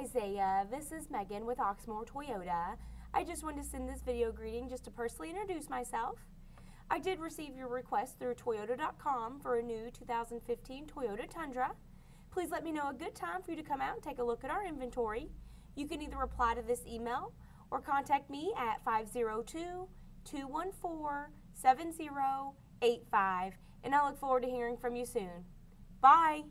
Isaiah. This is Megan with Oxmoor Toyota. I just wanted to send this video greeting just to personally introduce myself. I did receive your request through Toyota.com for a new 2015 Toyota Tundra. Please let me know a good time for you to come out and take a look at our inventory. You can either reply to this email or contact me at 502 214 7085 and I look forward to hearing from you soon. Bye!